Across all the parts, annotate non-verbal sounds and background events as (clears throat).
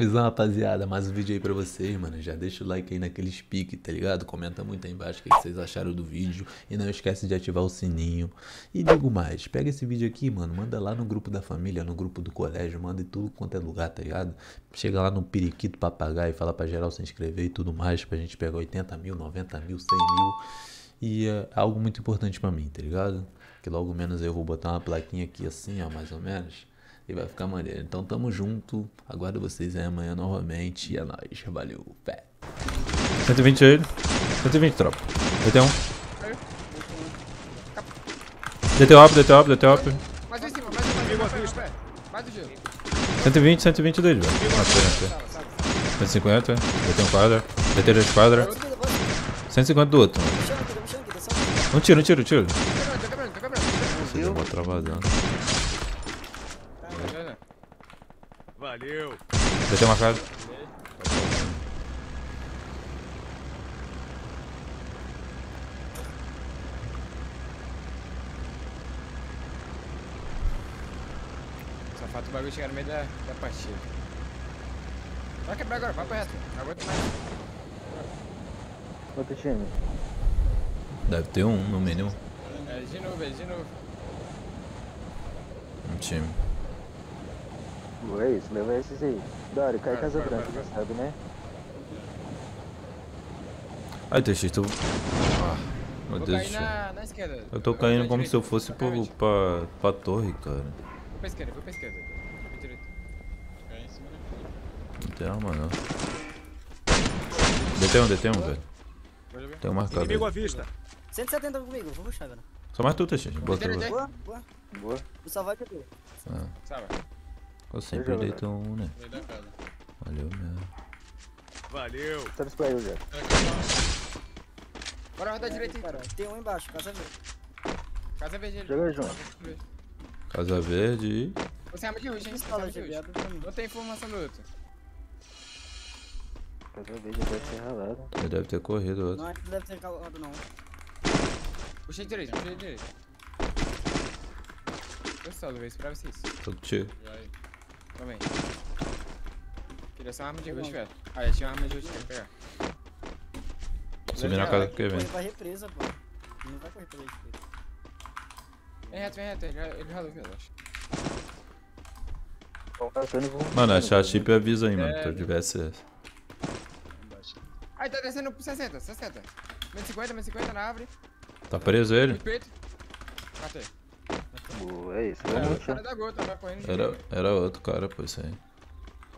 Visão, rapaziada, mais um vídeo aí pra vocês, mano. Já deixa o like aí naqueles piques, tá ligado? Comenta muito aí embaixo o que vocês acharam do vídeo. E não esquece de ativar o sininho. E digo mais, pega esse vídeo aqui, mano. Manda lá no grupo da família, no grupo do colégio. Manda em tudo quanto é lugar, tá ligado? Chega lá no periquito papagaio e fala pra geral se inscrever e tudo mais. Pra gente pegar 80 mil, 90 mil, 100 mil. E é algo muito importante pra mim, tá ligado? Que logo menos eu vou botar uma plaquinha aqui assim, ó, mais ou menos. E vai ficar maneiro. Então tamo junto. Aguardo vocês aí amanhã novamente. E é nóis. Valeu. Pé. 120 ele. 120, tropa. DT1. DT up, DT up, DT up. Mais um em cima, mais um, mais um, pé. Mais um gelo. 120, 120 dele, velho. Matei, matei. 150, DT um quadra. DT dois quadra. 150 do outro. Um tiro, um tiro, um tiro. Tô quebrando, tô quebrando. Você deu uma. Valeu! Marcado. Só falta o bagulho chegar no meio da, da partida. Vai quebrar agora, papo reto. Não aguento mais. Outro time. Deve ter um, no mínimo. É, de novo, é, de novo. Um time. Boa, é isso, leva esses aí. Dário, cai Vai, Casa vai, Branca, vai, já sabe, né? Ai, TX, tu. Ah, meu Vou Deus do cair céu. na, na esquerda. Eu tô caindo como se eu fosse pro, pra, pra torre, cara. Vou pra esquerda, vou pra esquerda. Vou pra direita. Não tem arma não. DT1, DT1, velho. Pode ver? Tem um marcado. Inimigo à vista! 170 comigo, vou puxar, velho. Só mais tu, TX. Boa, tua. direita. Boa, boa. Boa. Vou salvar aqui, pô. Ah, Sabe? Eu sempre Beleza, deito um, né? Valeu mesmo. Valeu! Tá nos play já. Bora rodar direita aí. Cara, tem um embaixo, casa verde. Casa verde ali. Joga junto. Casa verde. E. Você é arma de é viado pra mim. Não tem informação do outro. Casa verde deve ser ralado. Ele deve ter corrido outro. Não, é que deve ter calado, não. Puxei direito, puxei direito. Eu solo, vou esperar vocês. Tô contigo. Também. Queria só uma arma de rush, velho. Ah, já tinha uma arma de rush, quero pegar. Subi na casa do Correr Kevin. pra represa, pô. Não vai correr pela esquerda. Vem reto, vem reto, ele, ele ralou, eu acho. Mano, achar chip avisa aí, mano. É, Se eu tivesse essa. Ai, tá descendo pro 60, 60. 150, 150 na árvore. Tá preso ele? No peito. Matei. Boa, é isso. É, Vamos o cara da gota, vai correndo. Era, era outro cara, pô, isso aí.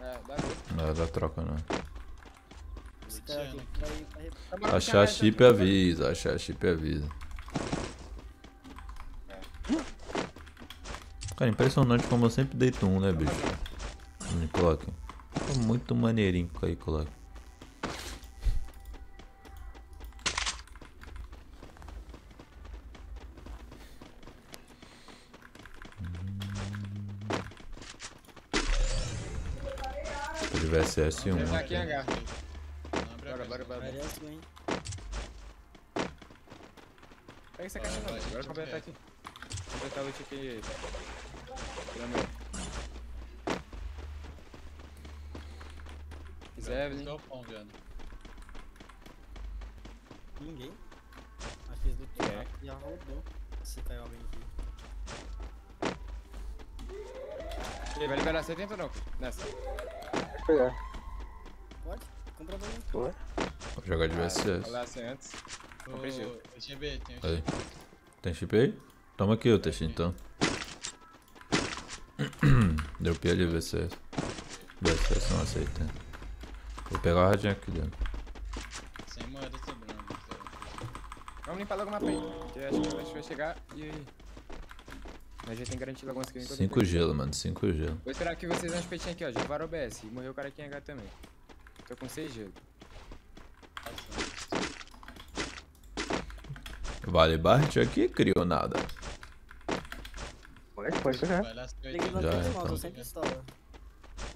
É, da gota. Não era da troca, não. Tá Achar puxar chip reto. avisa, achar chip avisa. Cara, impressionante como eu sempre deito um, né, bicho? Me coloque. Tô muito maneirinho com aí, coloque. Tivesse S1 Ele tá aqui em aqui. hangar. Bora, bora, bora. Pega essa caixa não, bora completar aqui. Completar o loot aqui. Pelo meu. Zeppelin. Ninguém. Acho que eles do É. já rodou. Se caiu alguém aqui. Ele vai liberar 70 ou não? Nessa. Pode pegar. Pode? Compra dois. Boa. Vou jogar de VSS. lá ser antes. Comprei gelo. Aí. Tem chip aí? Toma aqui o teste então. (clears throat) Deu P ali VSS. VSS não aceita. Vou pegar o radinho aqui dentro. Sem moeda sobrando. Vamos limpar logo o mapa aí. Que acho que a gente vai chegar e. Mas já tem garantido algumas kills enquanto 5 gelo, mano. 5 gelo. Vou esperar que vocês dão uns peitinhos aqui, ó. Já varou OBS. E morreu o cara aqui em H também. Tô com 6 gelo. Vale Bart aqui, criou nada. Pode, pode na Já, então. tô sem pistola.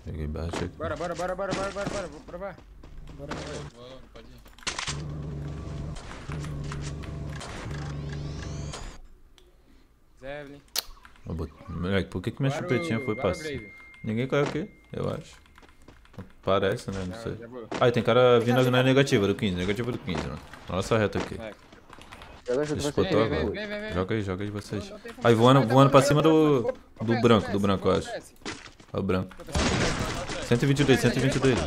Peguei Bart aqui. Bora, bora, bora, bora, bora, bora, bora. Vou provar. Bora, bora. Vou, pode ir. Zeppelin. Moleque, por que, que minha chupetinha foi pra cima? Ninguém caiu aqui, eu acho. Parece, né? Não Já, sei. Aí tem cara vindo na negativa do 15, negativa do 15, mano. Na nossa reta aqui. Eu eu vem, agora. vem, vem, vem. Joga aí, joga aí vocês. Não tem Aí voando, voando pra cima do. Do branco, do branco, eu acho. Olha o branco. 122, 122.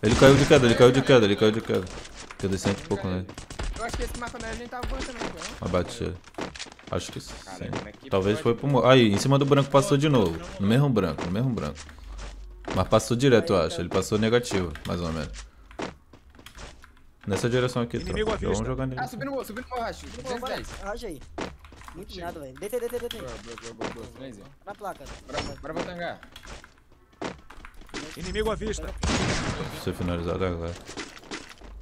Ele caiu de queda, ele caiu de queda, ele caiu de queda. Queda cento e pouco nele. Eu acho que esse maconé a gente tava voando também, pô, não? Abate ele. Acho que sim. É que Talvez foi pro. mo- Aí, em cima do branco passou de novo. No mesmo branco, no mesmo branco. Mas passou direto, eu acho. Ele passou negativo, mais ou menos. Nessa direção aqui, tá? Inimigo à Vamos jogar nele. Ah, subindo no morro, subindo no morro, acho. 210. Raja aí. Muito nada, velho. Deitei, deitei, deitei. Na placa. Bora, bora voltar hangar. Inimigo à vista. Pra ser finalizado agora.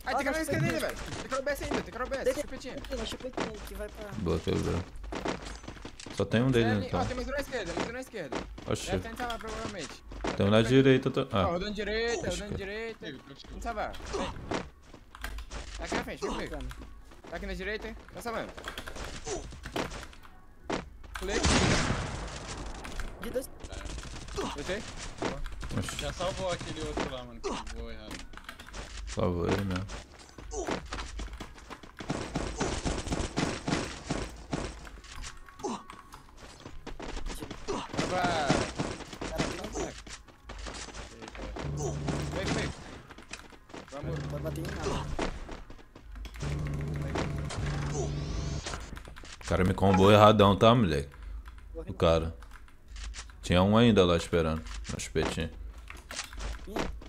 Ai, tem cara na esquerda ainda, velho. Tem cara OBS ainda, tem cara OBS. Deitei. Chupetinha. Chupetinha que vai pra... Boa, quebrou. Só tem um É, deles ali- então. Ó, tem mais um na esquerda, mais um na esquerda. Oxi. Deve em salvar, provavelmente. Tem um na direita. Tá... Ó, Ah, rodando direita, rodando direita. Salvar. Vem. Tá aqui na frente, vem comigo. Tá aqui na direita, tá salvando. Pulei, De dois. botei. oxi. Já salvou aquele outro lá, mano, que voou errado. Salvou ele mesmo. O cara me combou erradão, tá, moleque? O cara. Tinha um ainda lá esperando. No espetinho.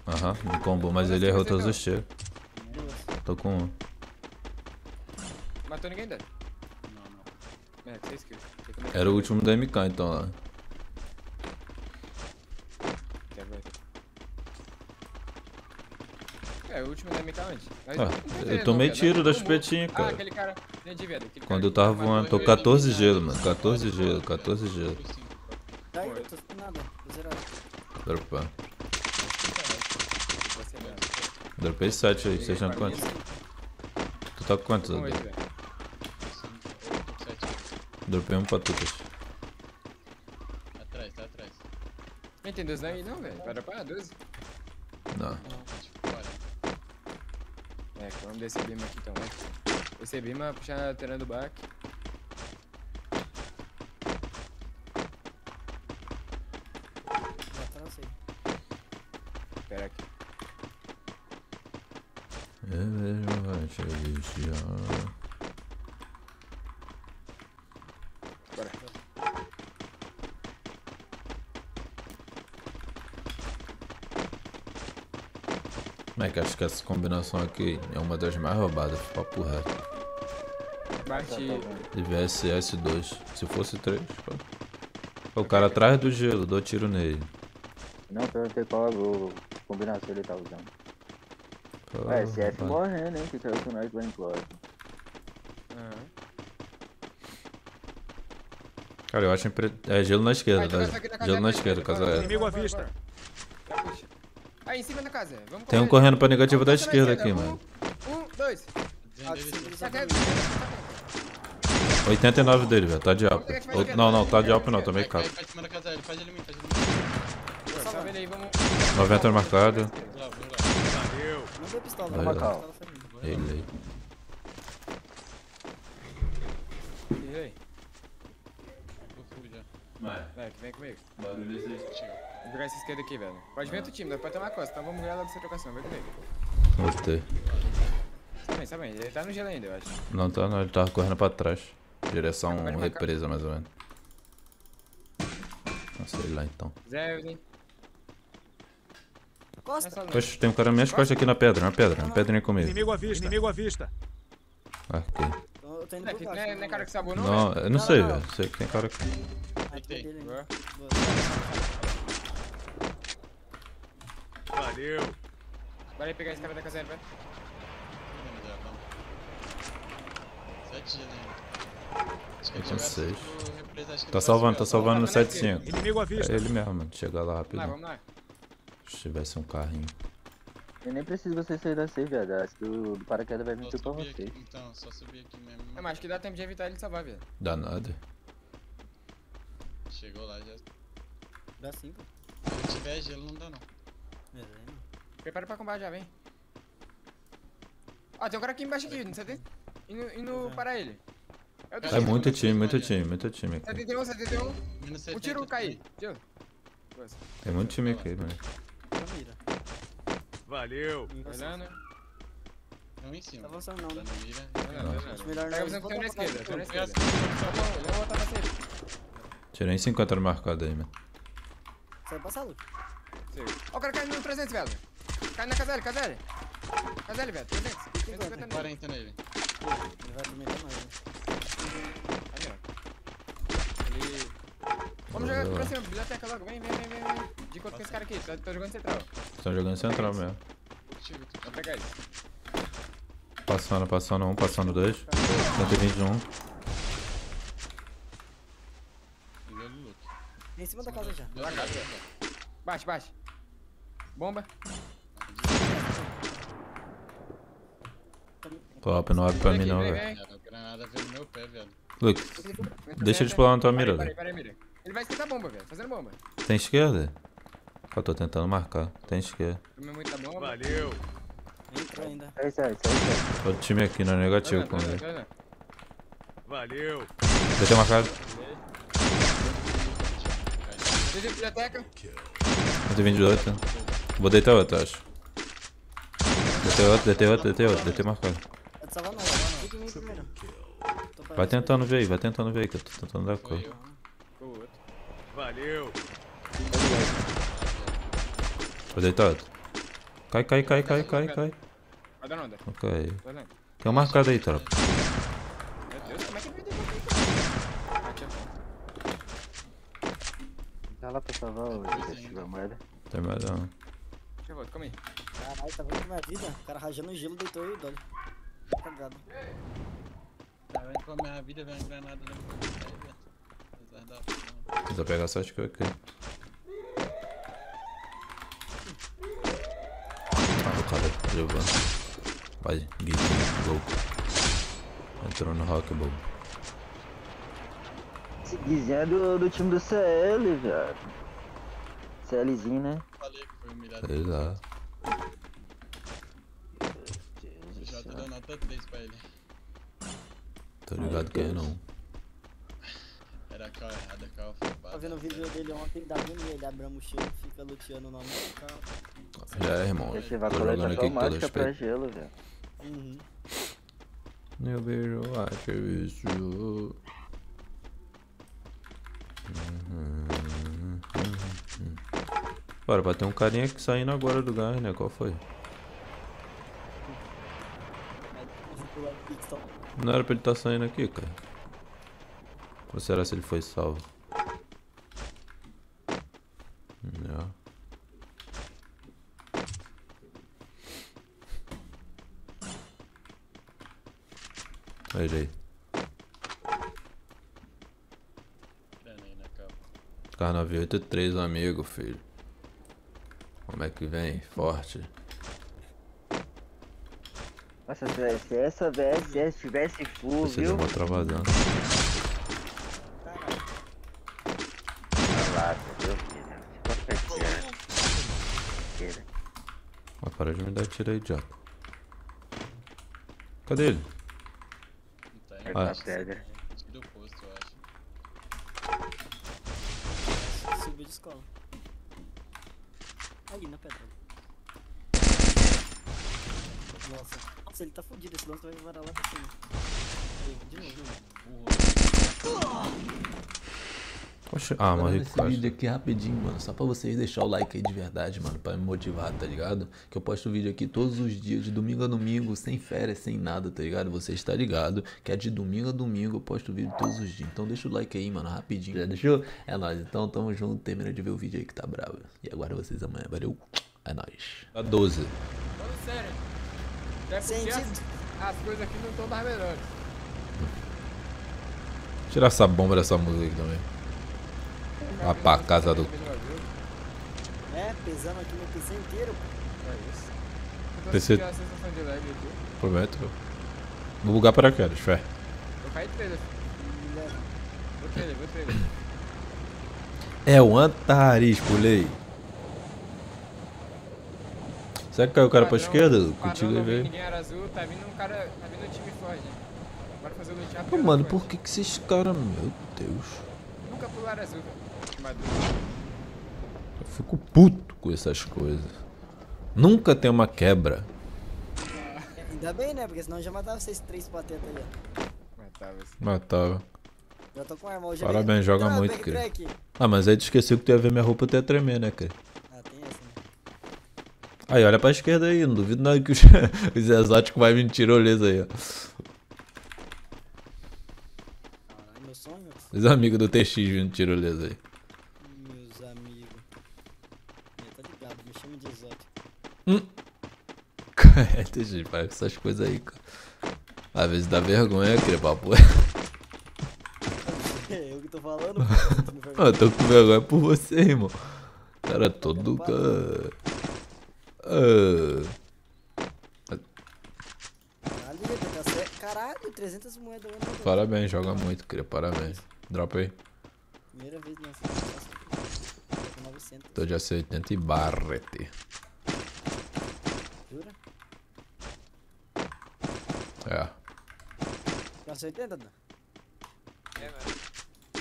Aham, me combou, mas ele errou todos os tiros. Tô com um. Matou ninguém ainda? Não, não. É, 6 kills. Era o último da MK então lá. Quer ver? É, o último da MK onde? Ah, eu tomei tiro da chupetinha, Ah, cara. aquele cara. Entendi, velho. aquele Quando cara eu tava voando, tô ele. 14 gelo, mano. 14 gelo, 14 gelo. Pô. Ai, eu tô sem nada. Tô zerado. Dropar. Você não. Dropei 7 aí, vocês tinham quantos? Tu tá com quantos? Sete. Dropei um pra tutas. Tá atrás, tá atrás. Nem tem 12 aí não, velho. Vai pra 12. Não. Tá tipo 40. É, vamos descer bima aqui então, né? Descer bima, puxar a terena do back. Moleque, acho que essa combinação aqui é uma das mais roubadas, papo reto. Bate. De VSS 2. Se fosse 3, pô. O cara atrás do gelo, dou tiro nele. Não, perguntei qual o combinação ele tá usando. Pô, Ué, SF rapaz. morrendo, hein? Que caiu com nós lá em Clóvis. Cara, eu acho impre... É gelo na esquerda, tá? Gelo na esquerda, casa é. Inimigo à vista. bora. Já puxa. Aí, em cima da casa. Vamos Tem um correndo pra negativa da esquerda aqui, mano. Um, um, dois. Ah, Tá mim. 89 dele, velho. Tá de alp. Não, não, tá de alp não, também Cai, capa. cai em cima da casa dele, faz ele em mim, faz ele em mim. Pô, Salva ele aí, vamos. 90 marcado. Vamos lá, vamos lá. Valeu. Vai, vai. Ele aí. E aí? Vai, que vem comigo. Vou jogar essa esquerda aqui, velho. Pode vir outro time, dá pra tomar costa. Então vamos ganhar logo essa trocação, vem comigo. Botei. Tá bem, tá bem. Ele tá no gelo ainda, eu acho. Não tá, não. Ele tava correndo pra trás. Direção Vai marcar. represa, mais ou menos. Não sei lá então. Zé, Evelyn. Costa. Poxa, tem um cara nas minhas costas aqui na pedra, na pedra. Na pedrinha comigo. Inimigo à vista. Inimigo à vista. Aqui. Eu eu tô indo pro que baixo. não é, não é cara que sabor, não, Não, velho? eu não Não, sei, velho. Sei que tem cara aqui. Aí tu dele Boa. ainda. Boa. Valeu. Bora aí pegar esse cara da caserna, vamos. Sete ainda. Acho seis. Tá ele salvando, tá vai salvando no Tá na 7.5. Inimigo à vista. É ele mesmo, mano. Chega lá Vamos lá, vamos lá. Se tivesse um carrinho. Eu nem preciso você sair da safe, viado. Acho que o paraquedas vai vir tudo pra você. aqui, então, só subir aqui mesmo. É, mas acho que dá tempo de evitar ele de salvar, velho. Dá nada. Chegou lá já. Dá cinco. Se tiver gelo, não dá não. Beleza. Prepara pra combate já, vem. Ó, tem um cara aqui embaixo aqui, não sei Indo, indo para ele. Tô É muito time, muito time, muito time aqui. 71, 71. Menos O 70. tiro cai. Tiro. Tem muito time aqui, mano. Tá mira. Valeu. Olhando. Um em Tá cima. avançando não, Tá né? na mira. Olhando, Acho olhando. melhor Pega a não. que tem na Vou esquerda, tem na botar esquerda. Eu vou botar pra você. Tirei em 50 no marcado aí, mano. Você vai passar, Luke? Ó, o cara caindo no 300, velho. Cai na Caselle, Caselle. Caselle, velho. 300. 150 Tem nele. 40 nele. Ele vai apimentar nós, né? Ele... Vamos jogar pra cima, biblioteca logo. Vem, vem, vem, vem. vem. De encontro com esse cara aqui. Tô, tô jogando central. Estão jogando central mesmo. Vou pegar ele. Passando, passando um, passando dois. 121. Ele é. Em cima da casa já. Lados, ó. Bate, bate. Bomba. Top, não abre pra mim não, velho. a granada veio no meu pé, velho. Luke, deixa ele explorar na tua mira, velho. Ele vai esquentar bomba, velho. Fazendo bomba. Tem esquerda? Eu tô tentando marcar. Tem esquerda. Tomei muita bomba. Valeu. Entrou ainda. Sai, sai, sai, sai. Outro time aqui no negativo Tô com ele. Valeu. Deixa marcado. Fiz a biblioteca. 128. Vou deitar outro, acho. Deitei outro, deitei outro, deitei outro, deitei marcado. Vai tentando ver aí, vai tentando ver aí, que eu tô tentando dar cor. Valeu. Vou deitar outro. Cai, cai, cai, cai, cai, cai. Vai dando onda. Ok. Tem um marcado aí, tropa. Meu Deus, como é que ele me deu aqui? Dá lá pra salvar o. Tem mais um. Eu voltar, calma aí. Caralho, tá vendo minha vida? O cara rajando o gelo, deitou eu e o Dolly. Cagado. Tá vendo como a minha vida vem uma granada meu pé, velho. Pegar essa que aqui. Ah, o cara levando. Vai, Guidinho, gol. Entrou no rock, bobo. Esse Guizinho é do, do time do CL, velho. CLzinho, né? Foi humilhado. Sei lá. O Jota deu nota 3 pra ele. Tô ligado que é não. Era a cal errada, a cal afobada. Tá vendo o vídeo dele ontem da Vini, ele abre a mochila e fica luteando o nome do carro. Já é, irmão. Aqui com todo automática pra gelo, velho. Uhum. Meu beijo, acho isso. Bora, vai ter um carinha aqui saindo agora do gás, né? Qual foi? Não era pra ele estar saindo aqui, cara. Ou será se ele foi salvo? Não. Olha ele aí. Carro 983, um amigo, filho. Como é que vem? Forte. Nossa, se, se essa VSS tivesse full, Você deu viu? uma travadão. Relaxa, viu. Mas para de me dar tiro aí, Jaco. Cadê ele? Não tem. Ah. Acho que do posto, eu acho. Subiu de escola. Ali na pedra. Nossa. Nossa, ele tá fudido. Esse lance vai varar lá pra cima. Aí, De novo. Oxe, ah, Mano, esse com vídeo aqui rapidinho, mano. Só pra vocês deixar o like aí de verdade, mano. Pra me motivar, tá ligado? Que eu posto vídeo aqui todos os dias, de domingo a domingo, sem férias, sem nada, tá ligado? Você está ligado que é de domingo a domingo eu posto vídeo todos os dias. Então deixa o like aí, mano, rapidinho. Já deixou? É nóis. Então tamo junto. Termina de ver o vídeo aí que tá bravo. E aguardo vocês amanhã. Valeu. É nóis. Tá 12. Falando sério. Até porque as, coisas aqui não estão das melhores. Tirar essa bomba dessa música aqui também. Vá pra casa do. É, pesando aqui meu PC inteiro. É isso. Tô PC a sensação de lag aqui. Prometo. Vou bugar paraquedas, fé. Vou cair trailer. Vou trailer, vou trailer. É o Antares, pulei. Será que caiu o cara pra Padrão- esquerda? padrão Contigo aí azul, tá vindo um cara. Tá vindo um time forte. Bora fazer o loot rápido. Pô, e mano, por que que esses caras. Meu Deus. Nunca pularam azul, velho. Eu fico puto com essas coisas. Nunca tem uma quebra. Ainda bem, né? Porque senão eu já matava vocês três patetas aí, ó. Mas tava assim. Matava. Já tô com arma hoje. Parabéns, joga muito, querido. Ah, mas aí tu esqueceu que tu ia ver minha roupa até tremer, né, cara? Ah, tem essa, né? Aí, olha pra esquerda aí, não duvido nada que os, (laughs) os exóticos vai vir tirolesa aí, ó. Caralho, meu sonho. Os amigos do TX vindo tirolesa aí. Meus amigos. É, tá ligado, me chama de exótico. É, TX, para com essas coisas aí, cara. Às vezes dá vergonha, aquele papo. É eu que tô falando, pô. eu tô com vergonha por você, irmão. Cara, todo cara. Ah, Caralho, tá certo. Caralho, 300 moedas. parabéns, joga muito, queria parabéns. Dropa aí. Primeira vez nessa. Tô com 900. Tô de AC80 e barrete. Jura? É. Com 80, Dan?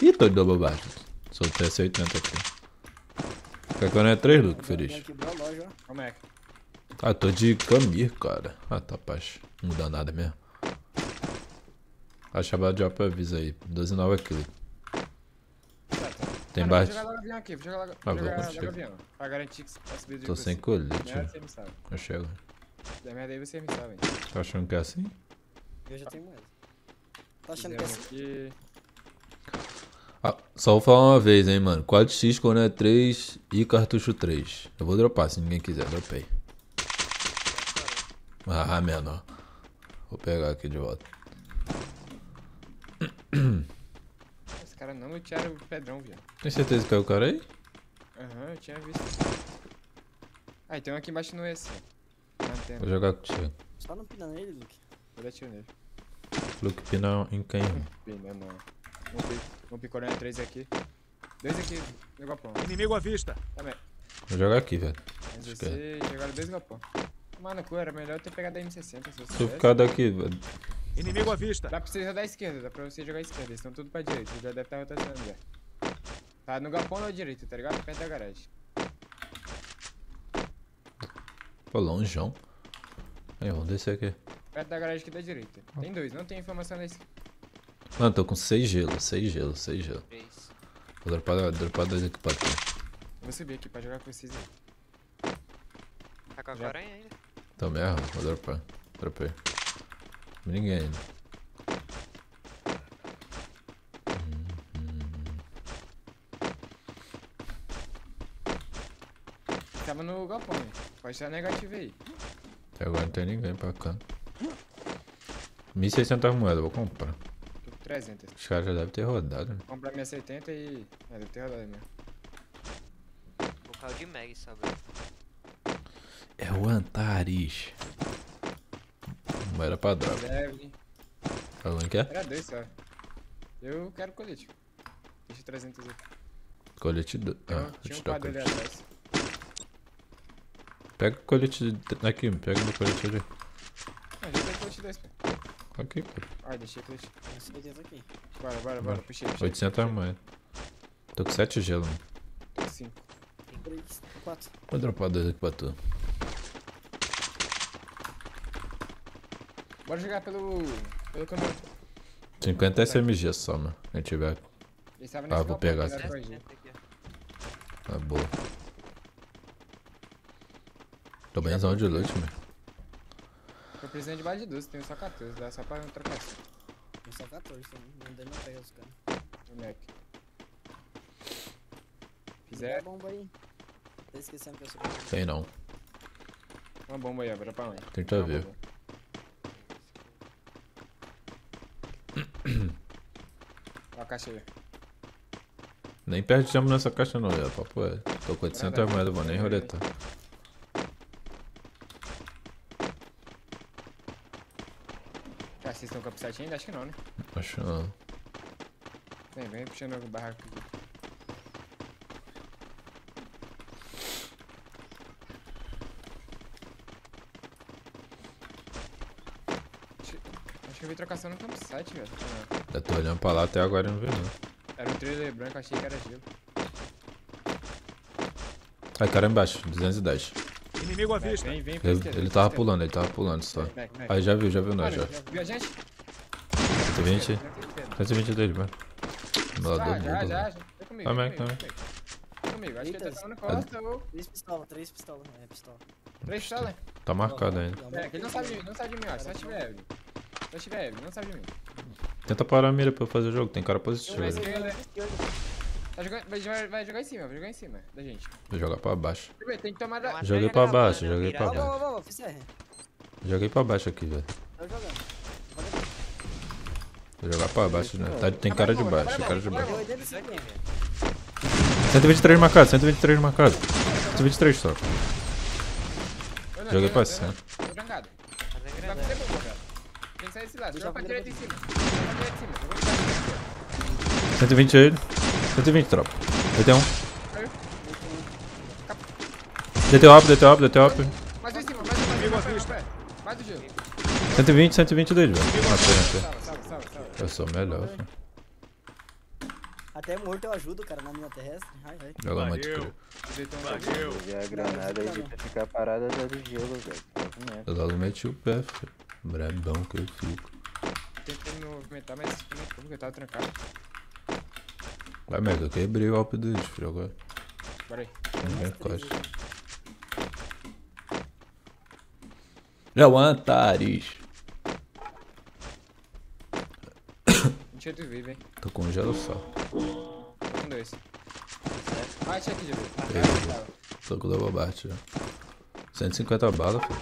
Ih, tô de dobro baixo. Soltei AC80 aqui. Quer que eu não é 3, Luke, feliz? Como é que? Ah, tô de Camir, cara. Ah, tá, paz. Não muda nada mesmo. A chamada de drop avisa aí. 12,9 aquilo. Tem Mano, bate? Vou jogar logo avião aqui, vou jogar logo, Ah, vou vou jogar logo avião. Pra garantir que a subida de Tô sem colete. Sabe. Eu chego. Da merda aí você me sabe. Tá achando que é assim? Eu já tenho moeda. Tá achando que é assim? Ah, só vou falar uma vez, hein, mano. 4x, Cornet 3 e cartucho 3. Eu vou dropar se ninguém quiser, dropei. Ah, menor. Vou pegar aqui de volta. (clears throat) Os caras não lutearam o Pedrão, viado. Tem certeza que é o cara aí? Aham, eu tinha visto. Ah, e tem um aqui embaixo no antena. Vou jogar contigo. Só não pina nele, Luke. Vou dar tiro nele. Luke Pina em quem? Pina, não. Um, pi, um picorão, três aqui. Dois aqui no galpão. Inimigo à vista. Também. Vou jogar aqui, velho. Que você jogaram dois galpão. Mano, cu, era melhor eu ter pegado a M60 se eu ficar daqui, velho. Inimigo à vista. Dá pra você jogar à esquerda, dá pra você jogar à esquerda, eles estão tudo pra direita, já deve estar rotacionando já. Tá no galpão ou direita, tá ligado? Perto da garagem. Pô, longeão. Aí, vamos descer aqui. Perto da garagem aqui da direita. Tem dois, não tem informação na esquerda. Mano, tô com 6 gelo, 6 gelo, 6 gelo. Três. Vou dropar, dropar dois aqui pra. Eu vou subir aqui pra jogar com vocês aí. Tá com a Já. coranha ainda? Então mesmo, vou dropar. Dropei. Ninguém ainda. Tava no galpão, né? Pode estar negativo aí. Até agora não tem ninguém pra cá. 1.600 moedas, vou comprar. Tô com 300. Os caras já devem ter rodado, né? Comprar minha 70 e. É, deve ter rodado mesmo. Vou carro de Mag, sabe? É o Antares. Moeda pra drop. Deve. Alguém quer? Era dois só. Eu quero colete. Deixa 300 aí. Colete do. Tinha, Ah, deixa um eu quadro ali colete. atrás. Pega o colete aqui, pega o colete ali. Ah, já tem colete 2, pô. Aqui, cara. Ai, deixei. Tem 50 aqui. Bora, bora, bora. Puxei, puxei. 800 moedas. Tô com 7 gelo, mano. Tô com 5. 3, 4. Vou dropar dois aqui pra tu. Bora jogar pelo. pelo caminhão. 50 SMG só, mano. Quem tiver. Ah, vou pegar essa. aqui, Tá boa. Tô benzão de loot, mano. Precisando de bala de 12, tenho só 14, dá só pra trocar assim. Tem só 14 também. Não dei não pegar os caras. O Mac. Dá Fizer bomba aí. Tá esquecendo que eu sou Tem não. uma bomba aí, ó, bora pra onde? Tenta ver. bomba. Ó a caixa aí. Nem perde tempo nessa caixa não, é papo é. Tô com 800 moedas, vou nem roletar. vocês estão com a piscina ainda? Acho que não, né? Acho que não. Vem, vem puxando o barraco aqui. Acho que eu vi trocação no campsite, velho. Eu tô olhando pra lá até agora e não vi não. Era um trailer branco, achei que era gelo. Ai, cara tá embaixo, 210. Inimigo à vista. Vem, vem Ele, ele tava pulando, ele tava pulando só. Aí já viu, já viu nós já. viu a gente? 120, Vem pra esquerda. 120 dele, mano. Do lado Ah, já, já, mano. já. Vem comigo, Tá comigo, tá vem comigo. Acho que ele tá tomando costa ou... Três pistolas, três pistolas. É, pistola. Três pistolas? Tá marcado ainda. É, ele não sabe de mim, não sabe de mim, ó. Só tiver Evelyn. Só tiver Evelyn, não sabe de mim. Tenta parar a mira pra eu fazer o jogo, tem cara Um positivo. na ali. esquerda. Tá jogando, vai, vai, jogar em cima, vai jogar em cima da gente. Vou jogar pra baixo. Tem que tomar... Da... Joguei pra baixo, né, joguei pra baixo. vamos, fiz R. Joguei pra baixo aqui, velho. Tô jogando. Vou jogar pra baixo, né? Tá- tem cara de baixo, tem cara de baixo. Eu dei desse aqui. 123 marcado, 123 marcado. 123 só. Joguei pra cima. Tô trancado. Bomba, velho. Tem que sair desse lado. Joga pra direita em cima. Joga pra direita em cima. Jogou pra direita. 120 ele. 120 tropa. DT1. Caiu. DT up, DT up, DT up. Mais um em cima, mais um, mais um, mais um, mais um. Mais do gelo. 120, 120 dele, velho. Matei, matei. Salva, salva, salva, salva. Eu sou melhor, filho. Até morto eu ajudo, cara, na mina terrestre. Ai, ai. Joga muito um Valeu. E a granada aí pra ficar parada da do gelo, velho. Eu logo meti o pé, filho. Brabão que eu fico. Tentei me movimentar, mas movimentou porque eu tava trancado. Vai, Mega, eu quebrei o alp deles, filho, agora. Bora aí. Não vem costa. É o Antares. 28 vive, hein. Tô com gelo só. Tô com dois. Ah, achei aqui, Gelo. Peguei. Tô com double bate já. 150 balas, filho.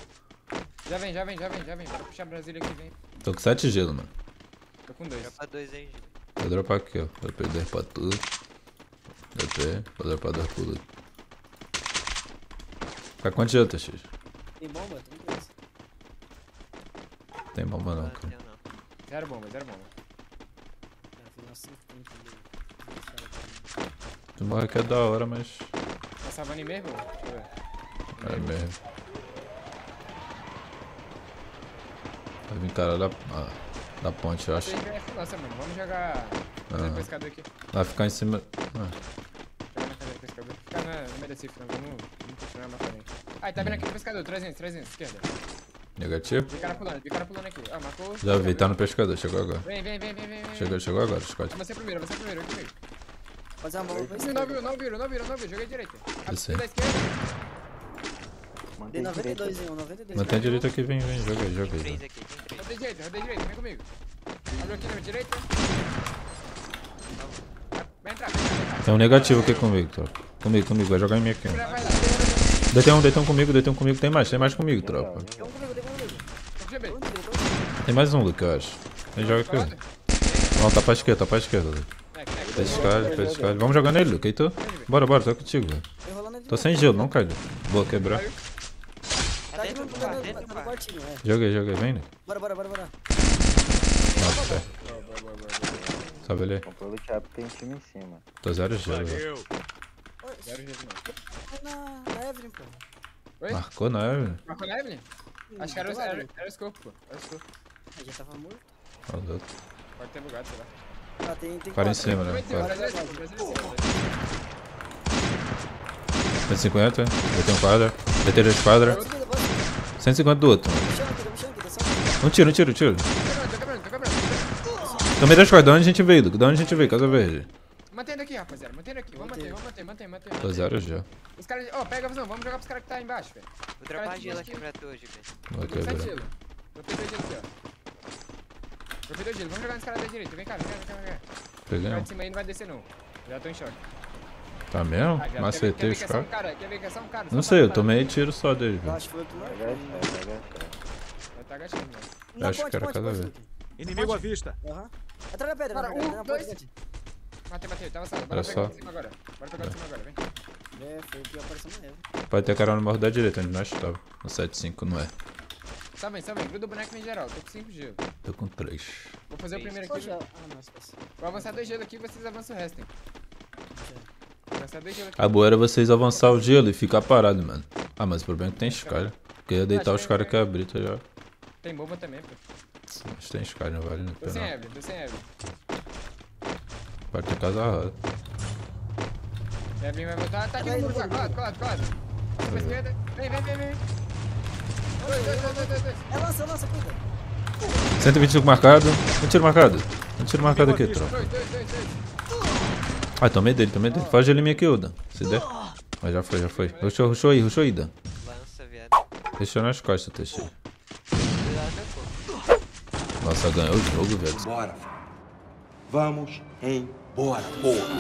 Já vem, já vem, já vem, já vem. Bora puxar Brasília aqui, vem. Tô com 7 gelo, mano. Tô com dois. Dropa dois aí, Gil. Vou dropar aqui, ó. Vou perder pra tudo. DP. Vou dropar dois pulos. Tá quanto gelo, TX? Tem bomba? Tem três. Tem bomba não, cara. Zero bomba, zero bomba. Cara, fiz umas 50 ali. Tu morre aqui é da hora, mas. Tá salvando em mesmo? Deixa eu ver. É mesmo. Vai vir cara da, ah, da ponte, eu acho. A nossa, mano. Vamos jogar. Aham. pescador aqui. Vai ficar em cima. Ah, pescador. Ficar na, no meio da cifra, vamos, vamos continuar matando aí. Ah, tá vindo aqui o pescador, 300, 300, esquerda. negativo? Vi cara pulando, vi cara pulando aqui. Ah, marcou. Já vi, tá no pescador, chegou agora. Vem, vem, vem, vem, vem. Chegou, chegou agora, Scott. Você primeiro, você primeiro, vem comigo. Fazer uma bomba pra Não, não viu, não viu, não viu, não viu. Joguei direita. Eu sei. Abre da esquerda. Mantém Dei direito. 92 em um, 92. Mantém a direita aqui, vem, vem, joga aí, joga Tem aí. três vai. aqui, tem três. Rodei direita, rodei direita, vem comigo. Abriu aqui na minha direita. Vai entrar, vai entrar. Tem um negativo aqui comigo, tropa. Comigo, comigo, vai jogar em mim aqui. Detém um, detém um comigo, detém um comigo. Tem mais, tem mais comigo, tropa. Tem um comigo, tem um comigo. Tem mais um, Luke, eu acho. Ele joga aqui. Não, tá pra esquerda, tá pra esquerda, Luke. É, que Fez escalho, fez escalho. Vamos jogar nele, Luke, aí tu? Bora, bora, tô contigo, velho. Tô sem gelo, não cai. Luke. Boa, quebrar. Do quartinho, é. Joguei, joguei, vem, Luke. Bora, bora, bora, bora. Nossa, Salve ele aí. Comprou o Thiago, tem time em cima. Tô zero gelo, velho. Zero não. vai na, na Evelyn, pô. Oi? Marcou na Evelyn? Marcou na Evelyn? Acho que era, o- era, era o scope, pô. Era o scope. Já tava morto. Ó, os outros. Pode ter bugado, sei lá. Ah, tem, tem Cara em cima, né? Cima. 150, detém um quadra. Detém dois quadra. Outro, outro, outro. 150 do outro. Um tiro, um tiro, um tiro. Tô quebrando, tô quebrando, tô quebrando. Também dois onde a gente veio? De onde a gente veio? Casa Verde. Mantendo aqui, rapaziada. Mantendo aqui. Vamos manter, vamos manter, mantém, mantém. Tô zero já. Os caras. Ó, pega a visão. Vamos jogar pros caras que tá aí embaixo, velho. Vou dropar Cara, gelo aqui. pra tu hoje, velho. Sete quebrar. gelo. Peguei dois gelo aqui, ó. Peguei dois gelo. Vamos jogar nos caras da direita. Vem cá, vem cá, vem cá, vem cá. O Peguei cara um. de cima aí não vai descer, não. Já tô em choque. Tá mesmo? Ah. Macetei quer ver, os é caras. cara? Quer ver que é só um cara? Não para, sei, eu tomei tiro só dele, Eu velho. essa. Vai tá agachando, mano. Na acho que era cada vez. Inimigo à vista. Aham. Atrás da pedra, Cara, na pedra, um, na dois. Matei, matei. Tava salvo. Era Bora pegar de cima agora. Bora pegar de cima agora, vem. É, foi o que apareceu na Evelyn. Pode ter cara no morro da direita, onde nós tava. No 75 não é. Tá tá bem. Gruda o boneco em geral. Tô com 5 gelo. Tô com 3. Vou fazer o primeiro aqui. já. Ah. Vou avançar dois gelo aqui e vocês avançam o resto, hein. A boa era vocês avançar o gelo e ficar parado, mano. Ah, mas o problema é que tem escalha. Porque ia deitar os caras que abrir, tá ligado? Tem bomba também, pô. Mas tem Sky, não vale a Tô sem. Evelyn, tô sem Evelyn. Vai ter casa errada. Evelyn vai voltar. Tá aqui no muro, colado, colado, colado. Pra esquerda. Vem, vem, vem, vem. Dois, dois, dois, dois, dois, dois. É lança, lança, cuida. 125 marcado. Um tiro marcado. Um tiro marcado aqui, tropa. Dois, dois, dois, dois. Ah, tomei dele, tomei dele. Foge ele minha aqui, Uda. Se der. Mas já foi, já foi. Rushou, rushou aí, rushou aí, Dan. Lança, viado. Deixou nas costas, Teixeira. Nossa, ganhou o jogo, velho. Bora. Vamos embora, porra.